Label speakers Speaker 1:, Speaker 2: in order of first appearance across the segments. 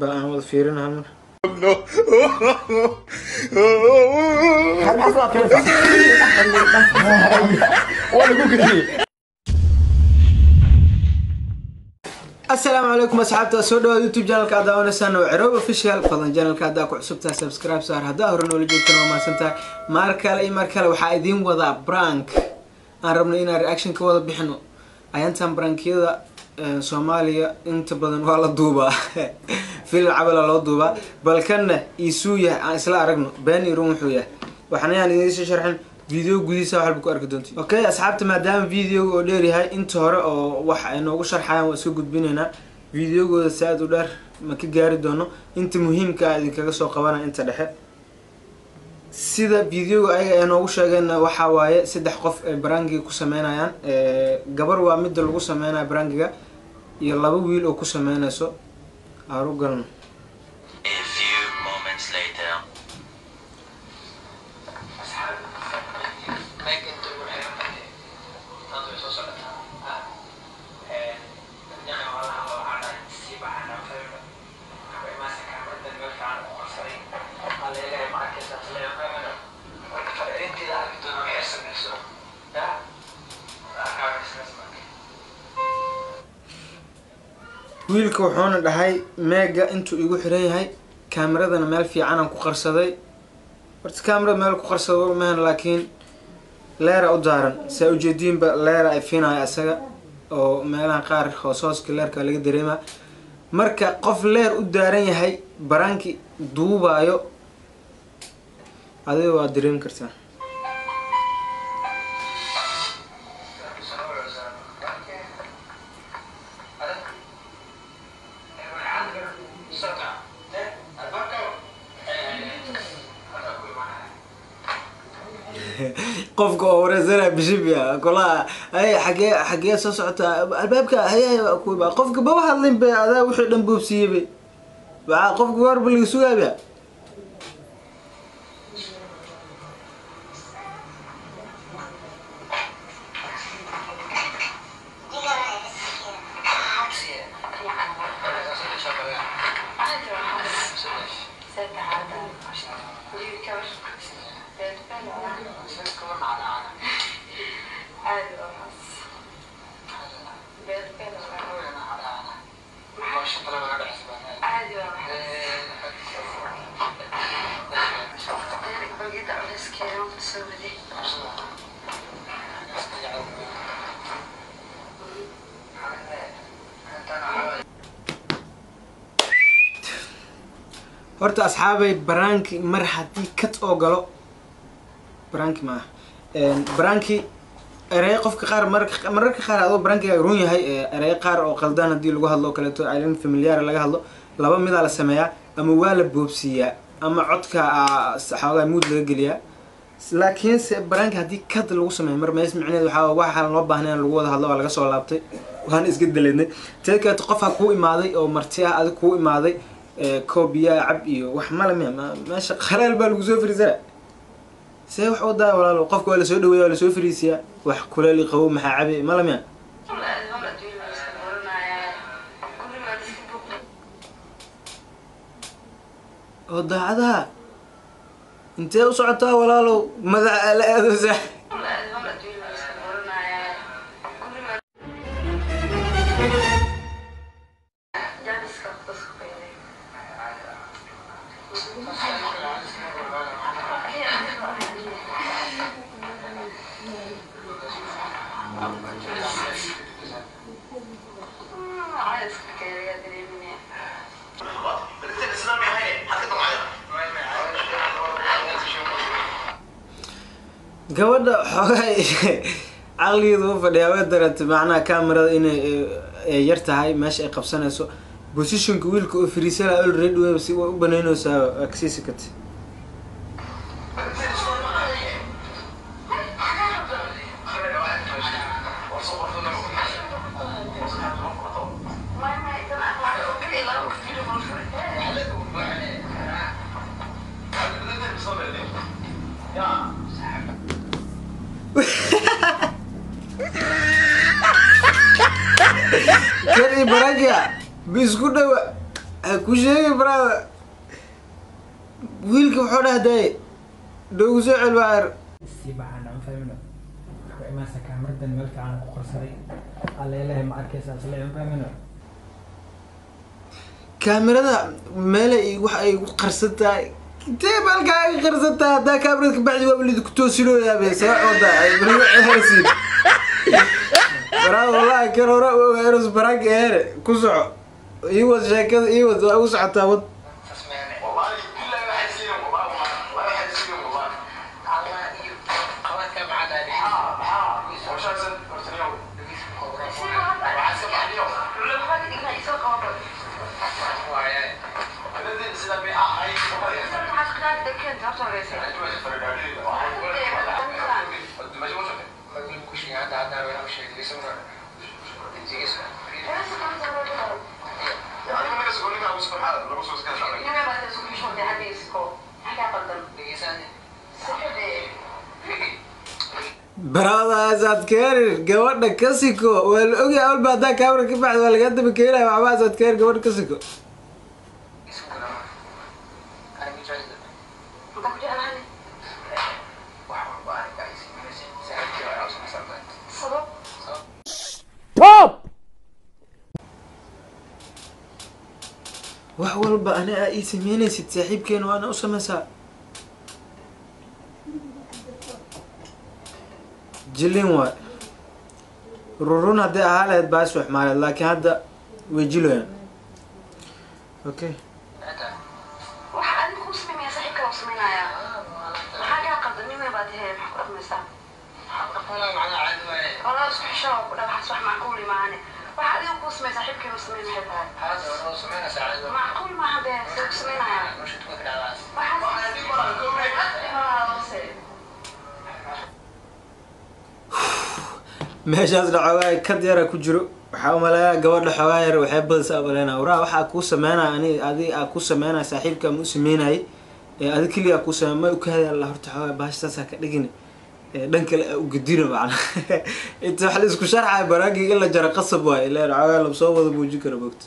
Speaker 1: bal aan wada fiirina hal mar. Asalaamu calaykum asxaabta soo dhawaad youtube channelka aad daawaneysaan oo ciroob official. Fadlan channelka haddaa ku cusubtahay subscribe saar haddaa hore noola joogtana waa mahadsan tahay maar kale iyo maar kale waxaa idiin wadaa brank aan rabno inaan reaction ka wada bixino. Ayaantan brankyada soomaaliya inta badan waa la duubaa. Filin cabala loo duubaa. Balkanna iisuu yahay. Aan isla aragno been iyo run wuxuu yahay waxaana yaan idin soo sharxin video gudihiisa wax walba ku arki doonti. Okay asxaabta maadaama videoga oo dheer yahay inta hore oo wax ay noogu sharxayaan waa iska gudbinaynaa videogooda si aad u dheer ma ka gaari doono. Inta muhiimka ah idinkaga soo qabana inta dhexe. Sida videoga ayaga ay noogu sheegeenna waxaa waaye saddex qof ay barangiga ku sameynayaan. Gabar waa midda lagu sameynayo barangiga iyo laba wiil oo ku sameynayso aaru wiilka wuxuuna dhahay meega intuu igu xiran yahay kaameradana meel fiicanaan ku qarsaday. Horta kaamerada meel ku qarsado mahan laakiin leera u daaran. Saa ujeediinba leera ifinaya isaga oo meelaha qaar hoos hooska leerka laga dareemaa marka qof leer u daaran yahay baraanki duubaayo adiga waa dareemi kartaa qofka oo wareysana bishibia kolaha ay xagee xagee soo socotaa albaabka haya kuba qofka baba hadlin be adaa wixii dhan boobsiiyey be. Waxaa qofka warba laga sugaaba horta asxaabay baraanki mar haddii kat oo galo baraanki maaha baraanki erey qofka qaar mararka qaar adoo barankiga run yahay erey qaar oo qaldan haddii lagu hadlo o kaleeto ilin familiar laga hadlo laba midaa la sameeyaa ama waa la boobsiiyaa ama codka xoogaa muud laga geliyaa. Laakiinse baraanki haddii kad lagu sameeya mar mees micneed waxaa waxaa loo baahnay in lagu wada hadlo waa laga soo laabtay. Waana iska daleednay teed kaleeto qof ha kuu imaaday oo marti ah adig kuu imaaday koobiyaa cab iyo wax male miya meesha khalaal baa lagu soo fariisana see wax u daa walaalo qofka waa la soo dhaweeya waa la soo fariisiyaa wax kuleeli qabo maxaa cabe male oo daacadaha intee u socotaa walaalow? Madaxa la aadoosa gabadha xoogaa caqligeeda u fadhiyaa way dareentay macnaha camerada inay yar tahay meesha ay qabsanayso. Positionka wiilka oo fariisala already way u banaynaysaa waa ka sii kani baraga bisku dhawa ha ku sheegi brada wiilka wuxuu dhahday dhoogu soo cel
Speaker 2: imaansa kaamiradan meel fiican ku ma arkaysaa isla
Speaker 1: kaamirada wax ay ku qarsan tahay intee balkaa ay qarsan tahay haddaa kaamirada ka bacdi waa lidi ku toosinooyaabe see wada ay barigo ceersiin baraa wallahi kan hore u ogaa برادة أزاد كير قوارنا كسيكو والأوغي أول بعدا كاميرا كيف بعد ولا قدم كيرا مع بعض أزاد كير قوارنا كسيكو wax walba ani aa ii sameynaysid saaxiibkeena waana u sameysaa jilin waay rurun hadday ahaa lahayd baas wax maaleed laakiin hadda way jiloyaan okay
Speaker 3: waxa adiga kuu sameynaya saaxiibka u sameynaya maxaa wax adiga kuu sameeya saaxiibkeena u tahay macquul maaha be see ku sameynaya waxaas
Speaker 1: meeshaas dhaxoogaa kad yara ku jiro waxaa umaleeyaa gabadha xoogaa yar waxay badisa umaleynaa waraa waxaa kuu sameynaya ani adi aa kuu sameynaya saaxiibka ma u sameynayay ee adi keliya kuu samey ma ukahada alla horta xoogaa baashtaasaa ka dhigin ee dhan kale aa ugedina macna. Inta wax la isku sharxaya baraagii in la jaro qasab waaye ileen xoogaa la soo wada muujin karo mogta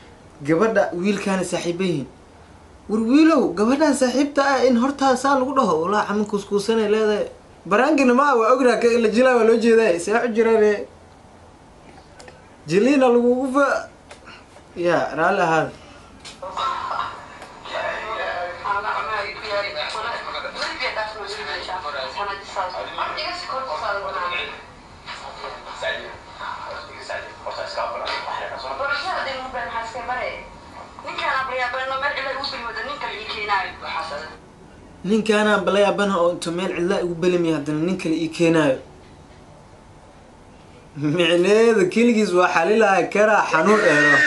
Speaker 1: gabadha wiilkaana saaxiiba yihiin. War wiilow gabadhaan saaxiibta ah in hortaa saa lagu dhaho walaa caman kuuskuusanay leedahay. Baraangina ma waa ograa ka ila jilaa waa loo jeeday see u jiraan jiliina lagugu fa ya raalli ahaada ninkaanaan balayaabana oo intuu meel cidlaa igu belamaya haddana nin kale ii keenaayo micneeda keligiis waa xalilaha karaa xanuun eero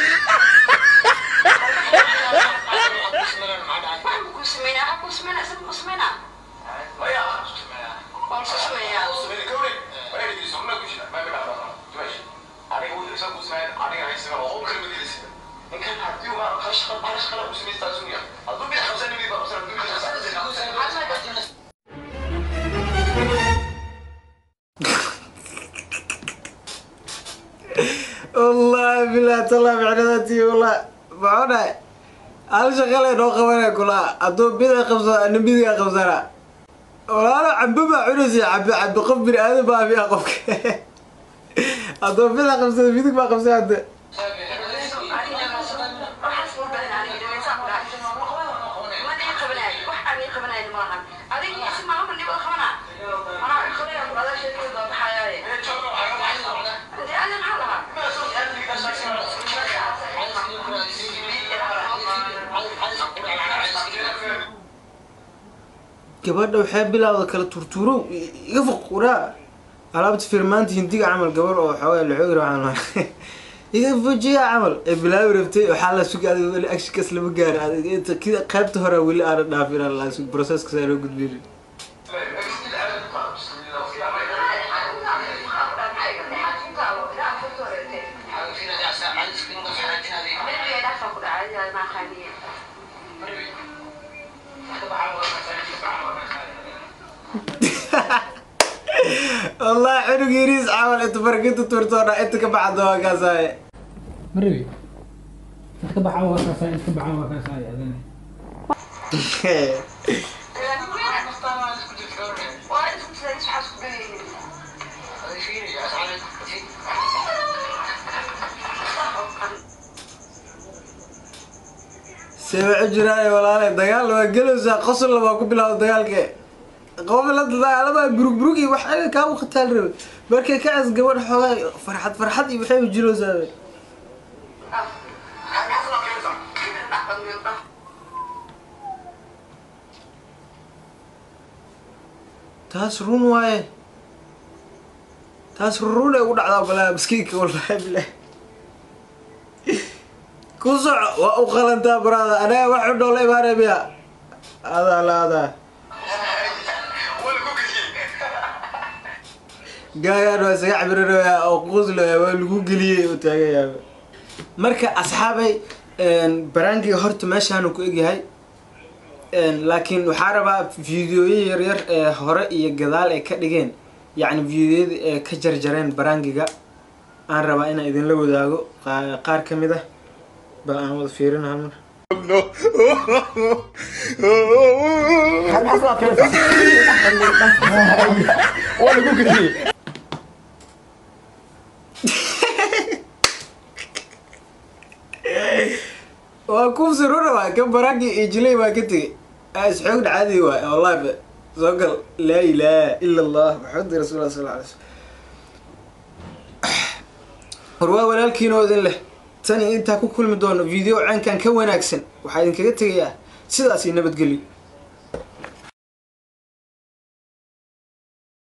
Speaker 1: wallahi bilah tala micnadaantii wala maxuu dhahay hal shaqale noo qabanay kulaa hadduu bida qabsada ana bidiga qabsana walaalo cambo cunusi cunaysa cambo qof bini aadan baa afiya qofka. Hadduu bida qabsada bidig baa qabsay hadda. Gabadha waxay bilowda kala turtuurow iga foquraa alaabta firmaanta hindiga camal gabar oo xoogaa laxoogi camal iga fujiya camal. Ee bilaabi rabtay waxaa la sugi adiga weli actionkaas lama gaari adiga inta kida qaybta hore weli aana dhaafin aan la sug processka saa loo gudbinin wallahi cunug yariis camal inta farginta turtoona inta ka baxda waa kaasaaye
Speaker 2: marabi inta ka baxaa waa kaasaa inta ka baxaa waa kaasaa adina
Speaker 1: seebaco jiraaye walaale dagaal waa kaa u khataal rabe markay ka cas gabadh xoogaa farxad farxad iyo waxay jiroosaa taas run waaye taas run ay ugu dhacdaa balaa miskiinka wallahi bilahi ku soco waa u qalantaa baraada anaga wax u dhoola imaanay miya adaa la adaa gaagaan waa isaga cabiranayaa oo quuslaya waa lagu geliyey oo taagayaa marka asxaabay baraangiga horta meeshaanu ku egyahay laakiin waxaa rabaa fideoyo yaryar ee hore iyo gadaal ay ka dhigeen. Yacni fideoyada ee ka jarjareen baraangiga aan rabaa inaan idinla wadaago. Qaa- qaar ka mid ah bal aan wada fiirina hal mar waa kuubsi runa waay kan baraangi iyo jilay baa ka tegay aa isxoog dhacadii waay wallahi ba soo gal laa ilaaha ila allah maxamadi rasuulillah sal alay slam war waa walaalkiinoo idin leh. Tan iyo intaa ku kulmi doono video caankan ka wanaagsan waxaa idinkaga tegayaa. Sidaas nabadgelyo